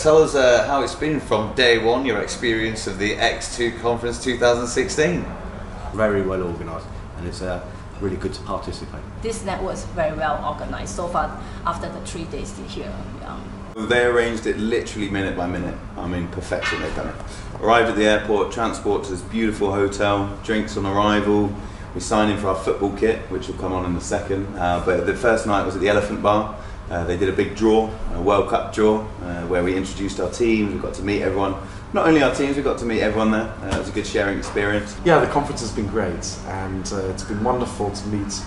Tell us uh, how it's been from day one, your experience of the X2 Conference 2016. Very well organised, and it's uh, really good to participate. This network is very well organized so far after the three days here. Yeah. They arranged it literally minute by minute. I mean, perfection, they've done it. Arrived at the airport, transport to this beautiful hotel, drinks on arrival. We signed in for our football kit, which will come on in a second. Uh, but the first night was at the Elephant Bar. Uh, they did a big draw, a World Cup draw, uh, where we introduced our teams. We got to meet everyone. Not only our teams, we got to meet everyone there. Uh, it was a good sharing experience. Yeah, the conference has been great, and uh, it's been wonderful to meet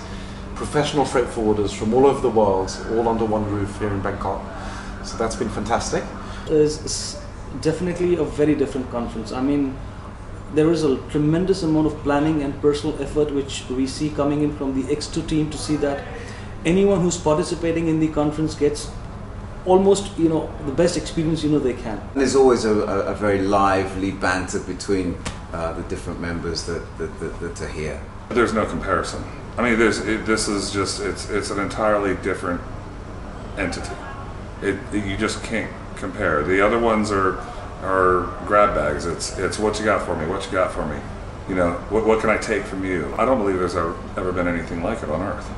professional freight forwarders from all over the world, all under one roof here in Bangkok. So that's been fantastic. It's definitely a very different conference. I mean, there is a tremendous amount of planning and personal effort which we see coming in from the X2 team to see that anyone who's participating in the conference gets almost you know the best experience you know they can. There's always a, a, a very lively banter between uh, the different members that, that, that, that, are here. There's no comparison. I mean there's it, this is just it's it's an entirely different entity. It, you just can't compare. The other ones are are grab bags. It's it's what you got for me what you got for me. You know what, what can i take from you? I don't believe there's ever, ever been anything like it on earth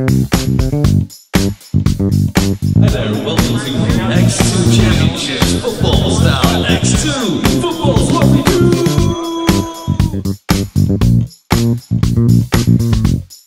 Hi there, welcome to X2 Championships Football Style X2 Football's what we do!